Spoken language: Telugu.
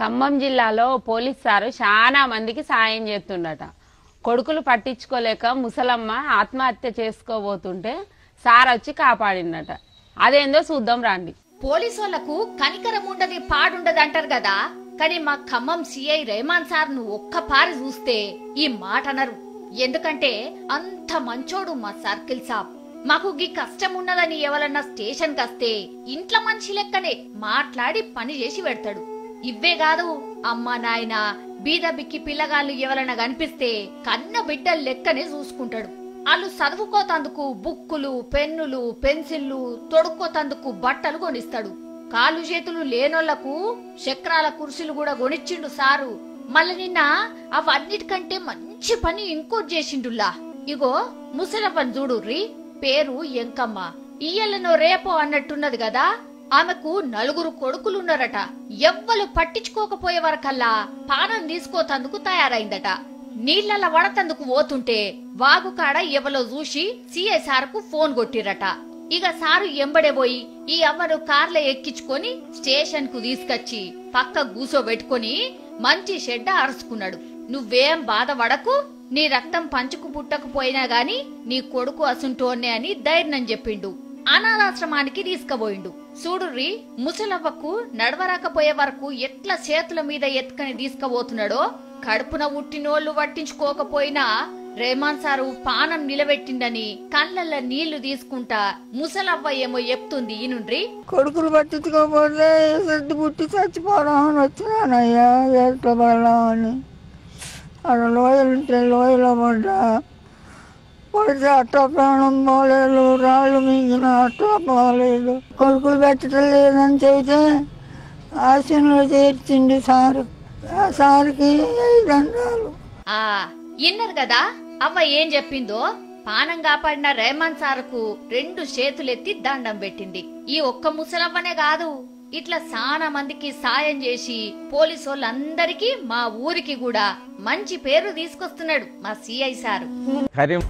ఖమ్మం జిల్లాలో పోలీస్ సారు చాలా మందికి సాయం చేస్తుండట కొడుకులు పట్టించుకోలేక ముసలమ్మ ఆత్మహత్య చేసుకోబోతుంటే సార్ వచ్చి కాపాడిండట అదేందో చూద్దాం రండి. పోలీసోళ్ళకు కనికరం ఉండదు పాడుండదు అంటారు కదా. కానీ మా ఖమ్మం సిఐ రెహమాన్ సార్ను ఒక్క పారి చూస్తే ఈ మాట అనరు. ఎందుకంటే అంత మంచోడు మా సర్కిల్ సాబ్. మాకు గీ కష్టం ఉన్నదని ఎవరన్నా స్టేషన్ కస్తే ఇంట్లో మనిషి లెక్కనే మాట్లాడి పని చేసి పెడతాడు. ఇవ్వే కాదు. అమ్మా నాయన బీద బిక్కి పిల్లగాళ్ళు ఎవరన్నా కనిపిస్తే కన్న బిడ్డ లెక్కనే చూసుకుంటాడు. వాళ్ళు చదువుకోతందుకు బుక్కులు పెన్నులు పెన్సిళ్ళు తొడుక్కోతందుకు బట్టలు కొనిస్తాడు. కాళ్ళు చేతులు లేనోళ్ళకు చక్రాల కుర్చీలు కూడా కొనిచ్చిండు సారు. మళ్ళీ నిన్న అవన్నిటికంటే మంచి పని ఇంకోటి చేసిండులా ఇగో ముసలవ్వని చూడుర్రి పేరు ఎంకమ్మ. ఇయ్యలనో రేపో అన్నట్టున్నది కదా. ఆమెకు నలుగురు కొడుకులున్నారట. ఎవ్వలు పట్టించుకోకపోయే వరకల్లా పానం తీసుకోతందుకు తయారైందట. నీళ్ళల వడతందుకు పోతుంటే వాగు కాడ ఎవలో చూసి సిఐ సార్కు ఫోన్ కొట్టిరట ఇక సారు ఎంబడే పోయి ఈ అమ్మను కార్లో ఎక్కించుకొని స్టేషన్కు తీసుకొచ్చి పక్క కూసోబెట్టుకొని మంచి షెడ్డ అరుచుకున్నాడు నువ్వేం బాధపడకు నీ రక్తం పంచుకు పుట్టకపోయినా గాని నీ కొడుకు అసుంటోనే అని ధైర్యం చెప్పిండు. అనాథాశ్రమానికి తీసుకుపోయిండు. చూడుర్రి ముసలవ్వకు నడవరాకపోయే వరకు ఎట్లా చేతుల మీద ఎత్తుకని తీసుకుపోతున్నాడో? కడుపున ఉట్టినోళ్ళు పట్టించుకోకపోయినా రేమాన్ సారు పానం నిలబెట్టిండని కళ్ళల్లో నీళ్ళు తీసుకుంటా ముసలవ్వ ఏమో చెప్తుంది ఈనుండ్రి. కొడుకులు పట్టించుకోకపోతే సర్ది పుట్టి చచ్చిపోదామని వచ్చినానయ్యా? ఎట్లా అక్కడ లోయలు లోయలో పడ్డా. పడితే అట్టా ప్రాణం పోలేదు రాళ్ళు మింగిన అట్టా పోలేదు. కొడుకులు పెట్టడం లేదని చెబితే ఆశయంలో చేర్చింది సారు. ఆ సార్కి ఐదు అండాలు ఆ ఇన్నరు కదా? అవ్వ ఏం చెప్పిందో? పానం కాపాడిన రేమాన్ సార్కు రెండు చేతులెత్తి దండం పెట్టింది. ఈ ఒక్క ముసలవ్వనే కాదు ఇట్లా చాలా మందికి సాయం చేసి పోలీసోళ్ళందరికీ మా ఊరికి కూడా మంచి పేరు తీసుకొస్తున్నాడు మా సిఐ సారు. కరీం